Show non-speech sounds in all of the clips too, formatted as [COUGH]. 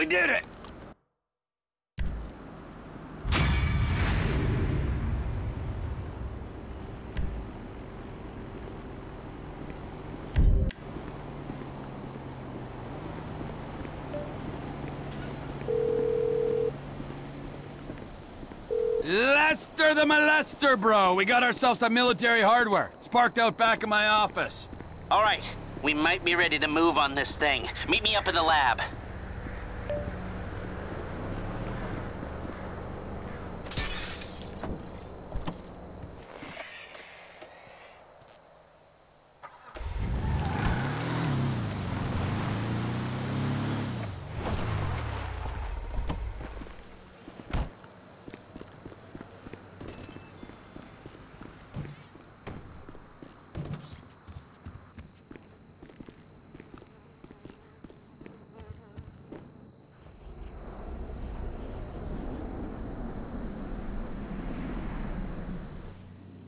we did it! Lester the molester, bro. We got ourselves some military hardware. It's parked out back in my office. All right, we might be ready to move on this thing. Meet me up in the lab.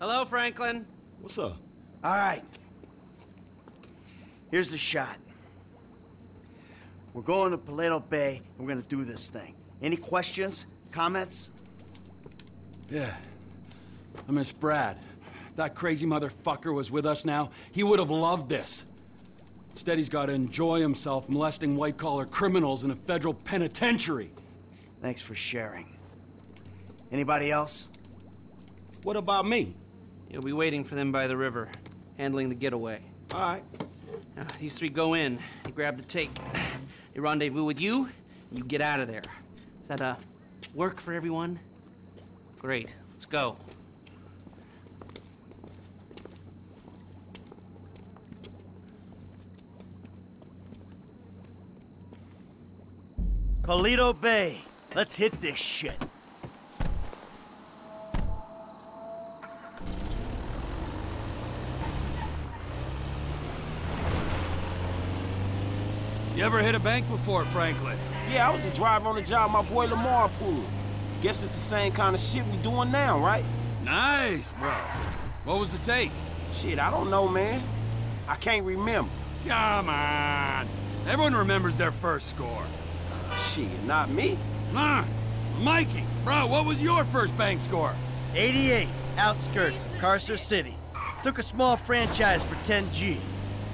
Hello, Franklin. What's up? All right. Here's the shot. We're going to Paleto Bay, and we're gonna do this thing. Any questions? Comments? Yeah. I miss Brad. That crazy motherfucker was with us now. He would have loved this. Instead, he's got to enjoy himself molesting white-collar criminals in a federal penitentiary. Thanks for sharing. Anybody else? What about me? You'll be waiting for them by the river, handling the getaway. All right. Now, these three go in, they grab the take. They rendezvous with you, and you get out of there. Does that, uh, work for everyone? Great. Let's go. Paleto Bay. Let's hit this shit. You ever hit a bank before, Franklin? Yeah, I was the driver on the job my boy Lamar pulled. Guess it's the same kind of shit we doing now, right? Nice, bro. What was the take? Shit, I don't know, man. I can't remember. Come on. Everyone remembers their first score. Shit, not me. Nah. Mikey, bro, what was your first bank score? 88, outskirts of Carcer City. Took a small franchise for 10G.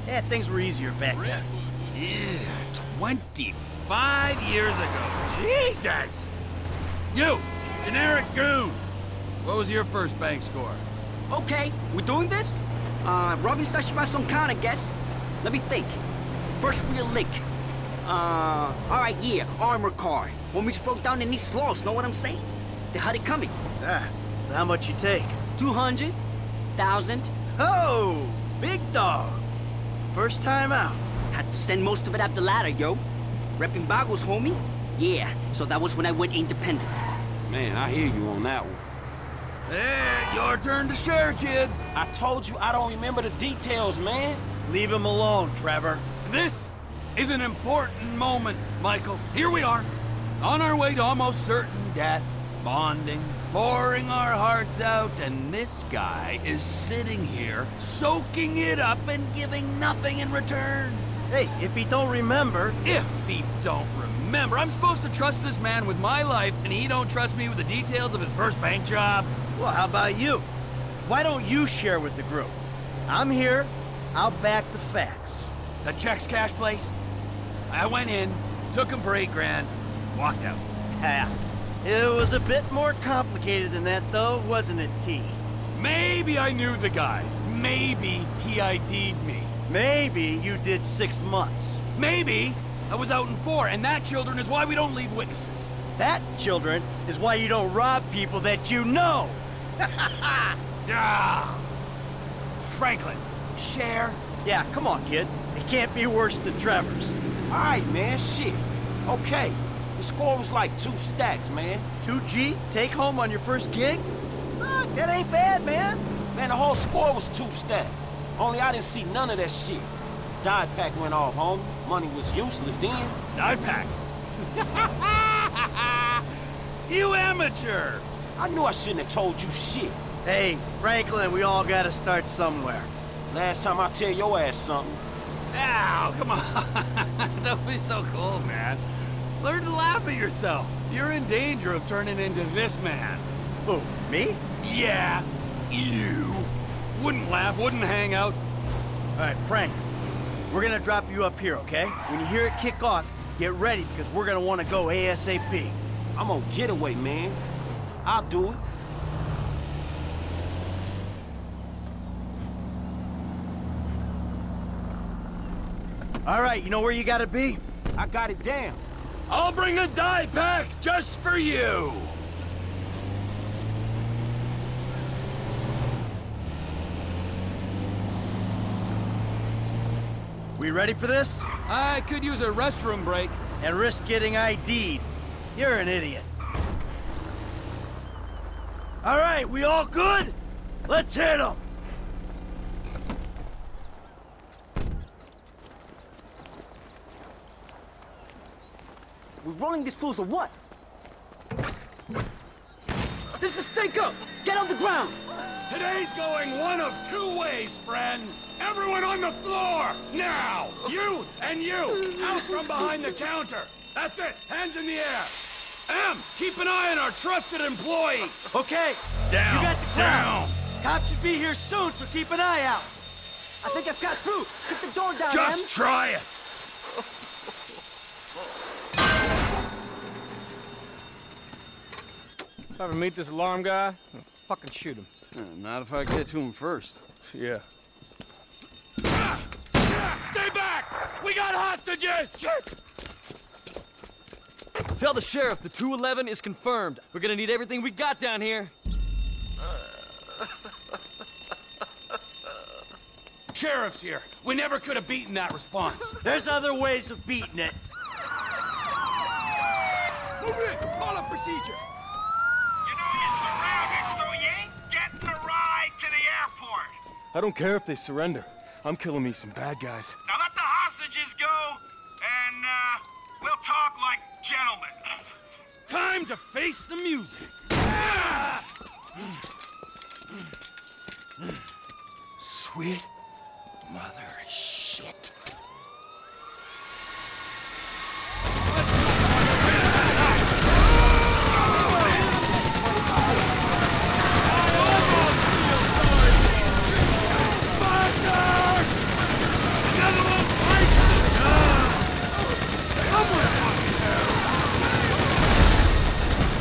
Yeah, things were easier back then. Yeah, 25 years ago. Jesus! You, generic goon. What was your first bank score? Okay, we're doing this? Uh, robbing stash spots don't count, I guess. Let me think. First real lick. Uh, alright, yeah, armor car. When we broke down in East Los, know what I'm saying? They had it coming. Ah, so how much you take? 200, 1,000. Oh, big dog. First time out. Had to send most of it up the ladder, yo. Repping Vagos, homie? Yeah, so that was when I went independent. Man, I hear you on that one. Hey, your turn to share, kid. I told you I don't remember the details, man. Leave him alone, Trevor. This is an important moment, Michael. Here we are, on our way to almost certain death, bonding, pouring our hearts out, and this guy is sitting here, soaking it up and giving nothing in return. Hey, if he don't remember, If he don't remember, I'm supposed to trust this man with my life, and he don't trust me with the details of his first bank job. well, how about you? Why don't you share with the group? I'm here. I'll back the facts. The checks cash place. I went in, took him for eight grand, walked out. Yeah. It was a bit more complicated than that, though, wasn't it, T? Maybe I knew the guy. Maybe he ID'd me. Maybe you did six months. Maybe I was out in four, and that, children, is why we don't leave witnesses. That, children, is why you don't rob people that you know. [LAUGHS] Ah. Franklin, share. Yeah, come on, kid. It can't be worse than Trevor's. All right, man, shit. Okay, the score was like two stacks, man. 2G, take home on your first gig? Fuck, that ain't bad, man. Man, the whole score was two stacks. Only I didn't see none of that shit. Dye pack went off, homie. Money was useless then. Dye pack. [LAUGHS] you amateur. I knew I shouldn't have told you shit. Hey, Franklin, we all gotta start somewhere. Last time I tell your ass something. Ow, come on. [LAUGHS] Don't be so cold, man. Learn to laugh at yourself. You're in danger of turning into this man. Who, me? Yeah, you. Wouldn't laugh, wouldn't hang out. All right, Frank, we're gonna drop you up here, okay? When you hear it kick off, get ready because we're gonna wanna go ASAP. I'm on getaway, man. I'll do it. All right, you know where you gotta be? I got it down. I'll bring a dye pack just for you. We ready for this? I could use a restroom break. And risk getting ID'd. You're an idiot. All right, we all good? Let's hit them! We're rolling these fools or what? This is Stinker! Get on the ground! Today's going one of two ways, friends. Everyone on the floor, now! You and you, out from behind the counter. That's it, hands in the air. M, keep an eye on our trusted employee. Okay. Down, You got the down. Cops should be here soon, so keep an eye out. I think I've got through. Kick the door down, Just Em. try it. If I ever meet this alarm guy, I'll fucking shoot him. Uh, not if I get to him first. Yeah. Stay back! We got hostages! Tell the sheriff the 211 is confirmed. We're gonna need everything we got down here. [LAUGHS] Sheriff's here. We never could have beaten that response. There's other ways of beating it. Move in! Call up procedure! You know you're surrounded, so you ain't getting a ride to the airport. I don't care if they surrender. I'm killing me some bad guys. Now let the hostages go, and uh, we'll talk like gentlemen. Time to face the music. Sweet mother shit.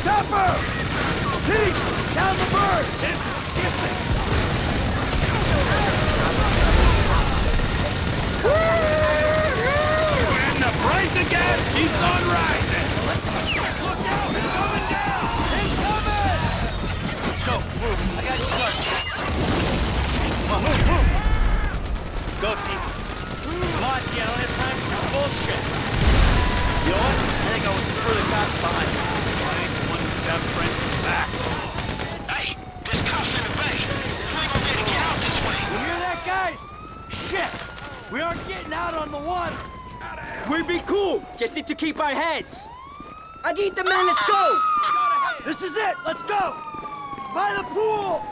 Topper! Pete! Down the bird! And the price of gas keeps on rising. Look out! It's coming down! It's coming! Go. Move. I got you covered. Come on, move, move. Go, team. Come on, T. I don't have time for your bullshit. You know what? I think I was further cops behind. I the one who stabbed French's back. Hey, there's cops in the bay. You ain't gonna get out this way. You hear that, guys? Shit! We aren't getting out on the water. We'll be cool. Just need to keep our heads. Agita, man, let's go! This is it. Let's go. By the pool.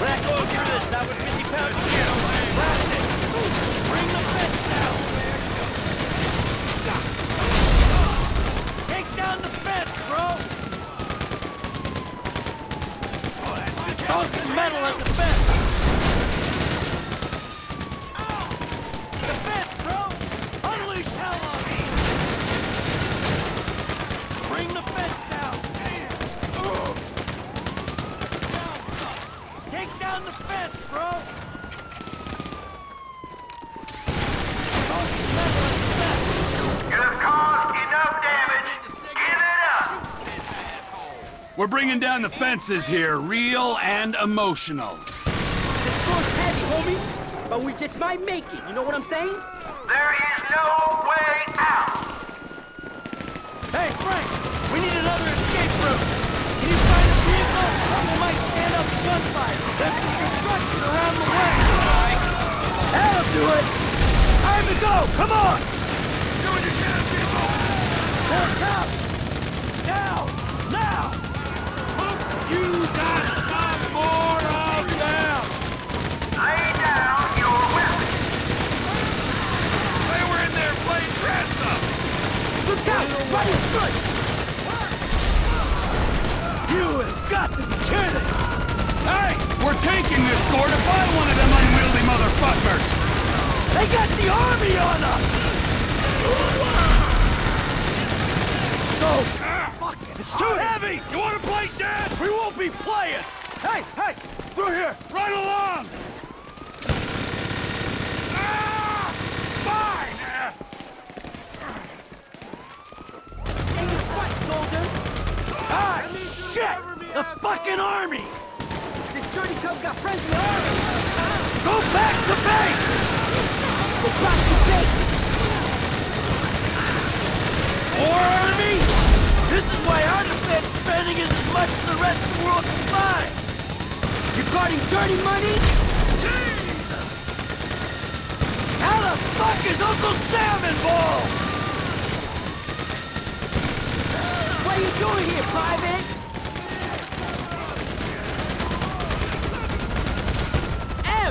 Going through this. Not with 50 pounds steel. Blast it. Bring the fence down. Take down the fence, bro. Throw some metal at. The fence, bro. Unleash hell on me. Bring the fence down. Take down the fence, bro. Throw some metal at the fence. You have caused enough damage. Give it up. We're bringing down the fences here, real and emotional. This floor's heavy, homies. But we just might make it. You know what I'm saying? There is no way out. Hey, Frank, we need another escape route. Can you find a vehicle? We might stand up to gunfire. There's some construction around the way. That'll do it. Time to go. Come on. Do what you can, people. More cops. Now. Now. Army on us. So It's too heavy! You wanna play dead? We won't be playing! Hey, hey! Through here! Run along! Ah! Fine! In your front, soldier! Ah, shit! The fucking army! This dirty cub got friends in the army! Go back to base! Go back to base! More army? This is why our defense spending is as much as the rest of the world combined! You're guarding dirty money? Jesus! How the fuck is Uncle Sam involved? What are you doing here, Private?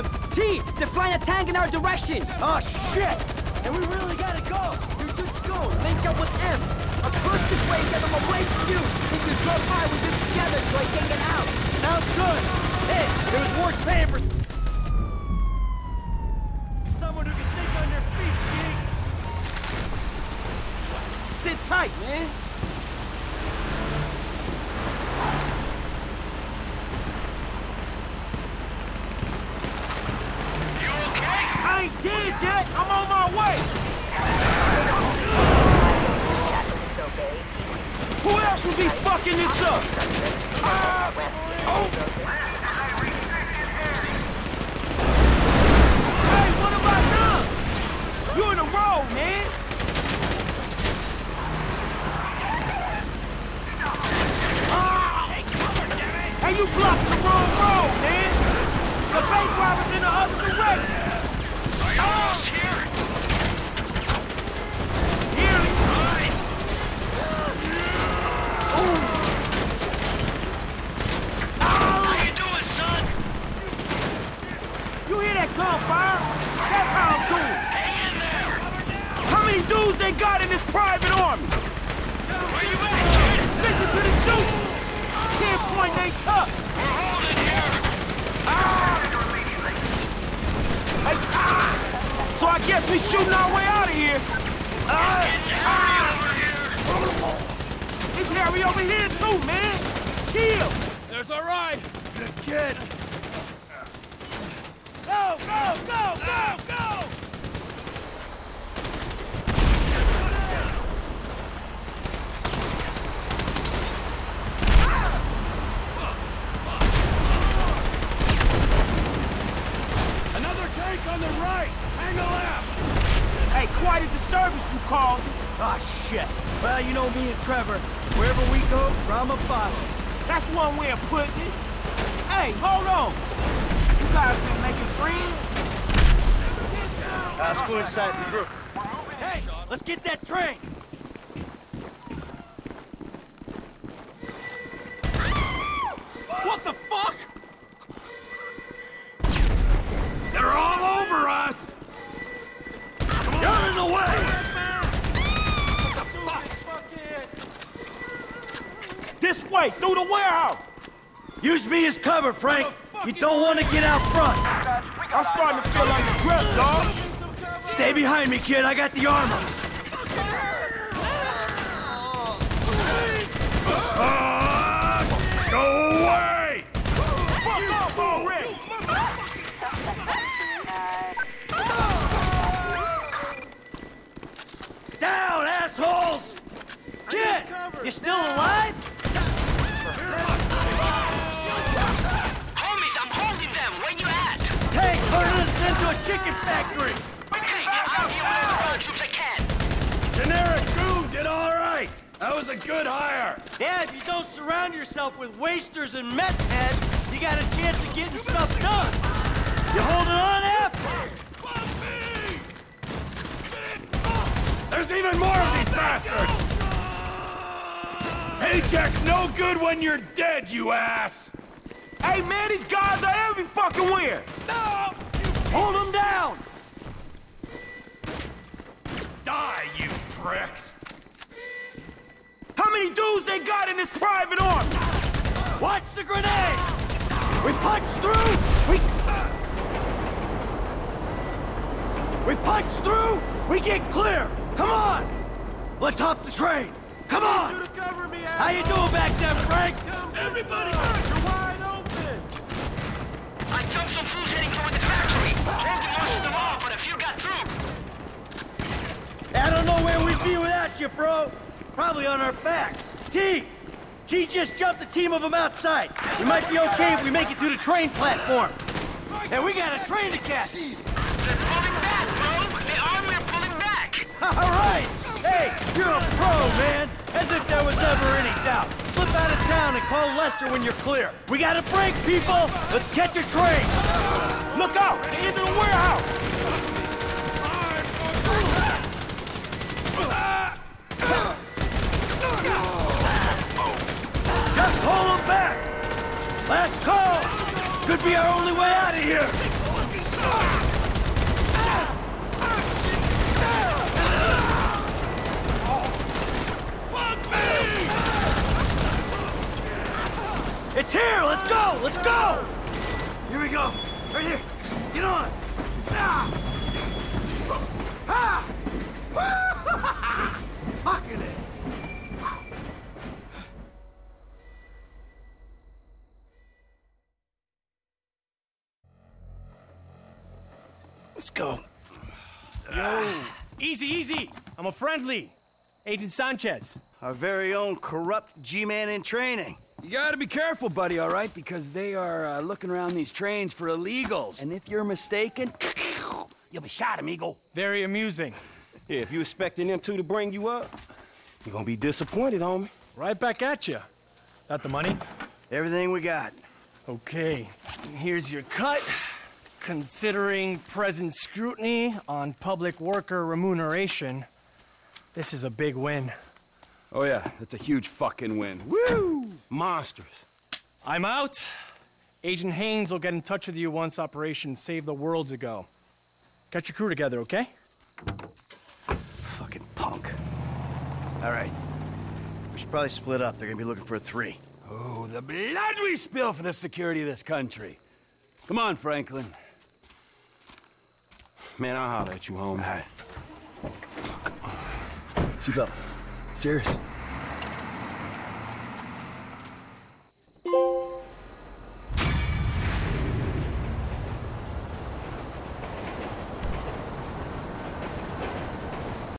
M! T! They're flying a tank in our direction! Oh, shit! And we really gotta go! You just go! Link up with M! Approach this way and get them away from you! If you drop by, we do together so I can get out! Sounds good! Hey, it was worth paying for... Someone who can think on their feet, G! Sit tight, man. You okay? I ain't dead yet. I'm on my way. Who else would be fucking this up? Ah! Oh! Hey, what about them? You in the road, man. Ah! Hey, you blocked the wrong road, man. The bank robber's in the other direction. Are you almost here? Hear me? How you doing, son? You hear that gunfire? That's how I'm doing. Hang in there. How many dudes they got in this private army? Where you at, kid? Listen to the shoot. Ten point ain't tough. We're holding here. Ah! Hey, ah! So I guess we're shooting our way out of here. Ah, Harry over here. it's Harry over here too, man. Chill. There's our ride. Good kid! Go, go, go, go, go! Another tank on the right! Hang a left! Hey, quite a disturbance you causing. Ah, shit. Well, you know me and Trevor. Wherever we go, drama follows. That's one way of putting it. Hey, hold on. You guys been making friends? Let's go inside the group. Hey, let's get that train! This way, through the warehouse. Use me as cover, Frank! You don't want to get out front! I'm starting to feel like a dress, dog. Stay behind me, kid. I got the armor. Go away! Fuck off already. Down, assholes! Kid, you still alive? Into a chicken factory! Hey, I'll deal with those ground troops I can. Generic goon did all right! That was a good hire! Yeah, if you don't surround yourself with wasters and meth heads, you got a chance of getting stuff done. You holding on, F? There's even more of these bastards! Paycheck's no good when you're dead, you ass! Hey, man, these guys are every fucking where. Hold them down! Die, you pricks! How many dudes they got in this private arm? Watch the grenade! We punch through! We... We punch through! We get clear! Come on! Let's hop the train! Come on! How you doing back there, Frank? Everybody, you're wide open. I jumped some fools heading toward the factory. Tried to marshal them off, but a few got through. I don't know where we'd be without you, bro. Probably on our backs. T! G just jumped a team of them outside. We might be okay if we make it to the train platform. And we got a train to catch. They're pulling back, bro. The army are pulling back. [LAUGHS] All right. Hey, you're a pro, man. As if there was ever any doubt. Slip out of town and call Lester when you're clear. We got a break, people. Let's catch a train. Look out! Into the warehouse. Just hold them back! Last call! Could be our only way out of here! It's here! Let's go! Let's go! Here we go! Right here! Get on! Ah! Ah! [LAUGHS] Fucking it! Let's go. Yo, easy, easy. I'm a friendly. Agent Sanchez. Our very own corrupt G-man in training. You gotta be careful, buddy, all right? Because they are uh, looking around these trains for illegals. And if you're mistaken, [COUGHS] you'll be shot, amigo. Very amusing. Yeah, if you expecting them two to bring you up, you're gonna be disappointed, homie. Right back at you. Got the money? Everything we got. Okay, here's your cut. Considering present scrutiny on public worker remuneration, this is a big win. Oh, yeah, that's a huge fucking win. Woo! Monsters. I'm out. Agent Haines will get in touch with you once Operation Save the World's ago. Get your crew together, okay? Fucking punk. All right. We should probably split up. They're gonna be looking for a three. Oh, the blood we spill for the security of this country. Come on, Franklin. Man, I'll holler at you, homie. All right. Seatbelt. Serious.